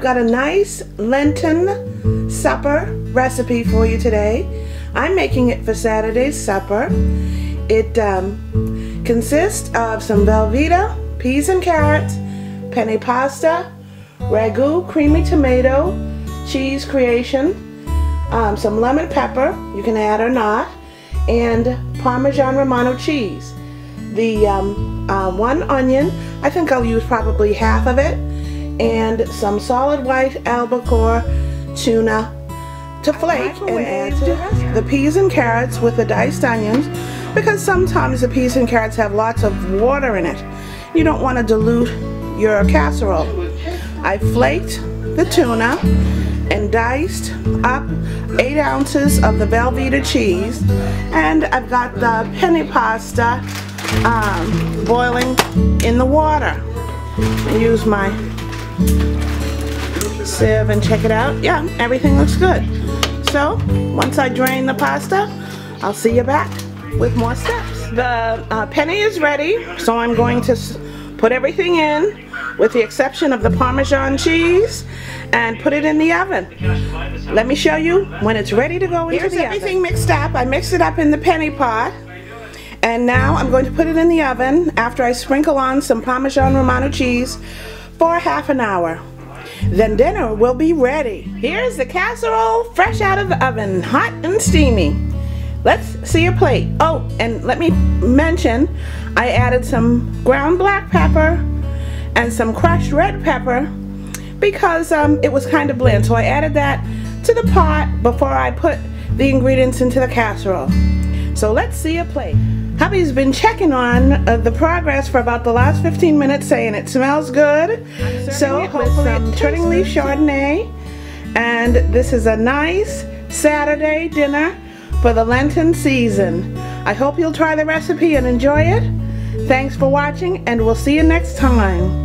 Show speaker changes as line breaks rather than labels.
got a nice Lenten supper recipe for you today. I'm making it for Saturday's supper. It um, consists of some Velveeta, peas and carrots, penne pasta, ragu, creamy tomato, cheese creation, um, some lemon pepper, you can add or not, and Parmesan Romano cheese. The um, uh, one onion, I think I'll use probably half of it, and some solid white albacore tuna to flake and add to the peas and carrots with the diced onions because sometimes the peas and carrots have lots of water in it. You don't want to dilute your casserole. I flaked the tuna and diced up 8 ounces of the Velveeta cheese and I've got the penne pasta um, boiling in the water. I use my sieve and check it out. Yeah, everything looks good. So, once I drain the pasta, I'll see you back with more steps. The uh, penne is ready, so I'm going to put everything in with the exception of the Parmesan cheese and put it in the oven. Let me show you when it's ready to go into Here's the everything oven. mixed up. I mixed it up in the penne pot. And now I'm going to put it in the oven after I sprinkle on some Parmesan Romano cheese for half an hour. Then dinner will be ready. Here's the casserole fresh out of the oven, hot and steamy. Let's see your plate. Oh, and let me mention, I added some ground black pepper and some crushed red pepper because um, it was kind of bland. So I added that to the pot before I put the ingredients into the casserole. So let's see a plate. Hubby's been checking on uh, the progress for about the last 15 minutes saying it smells good. So hopefully it's turning leaf Chardonnay. And this is a nice Saturday dinner for the Lenten season. I hope you'll try the recipe and enjoy it. Thanks for watching and we'll see you next time.